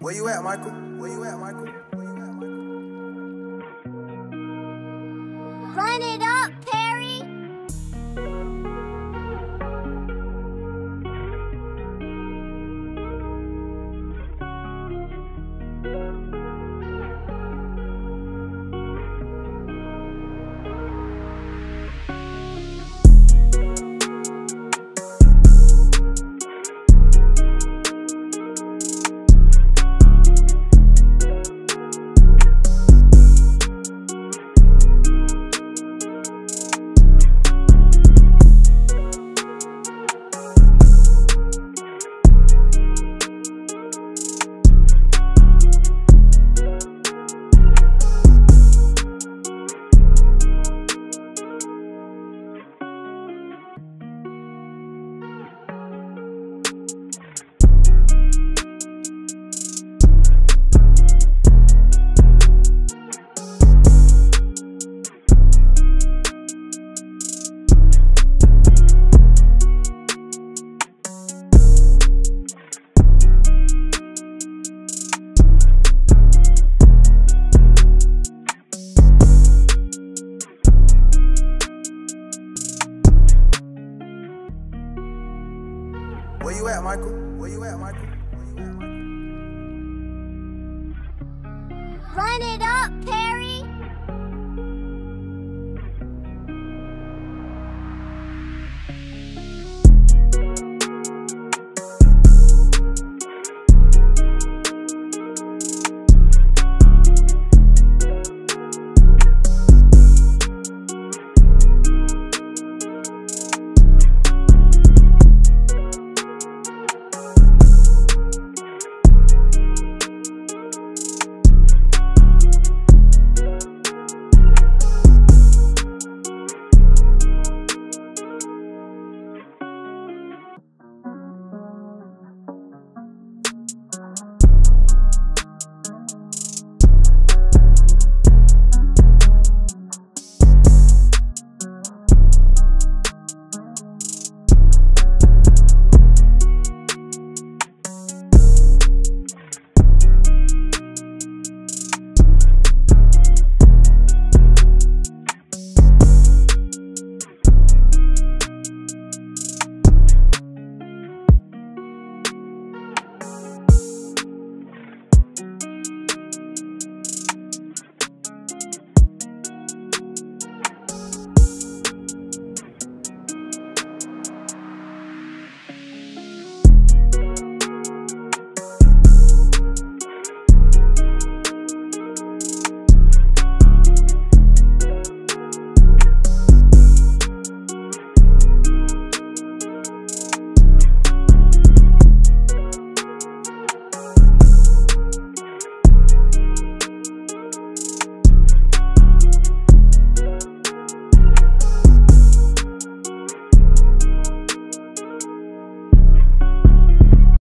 Where you at, Michael? Where you at, Michael? Where you at, Michael? Run it up, at, Michael? Where you at, Michael? Where you at, Michael? Run it up, Perry!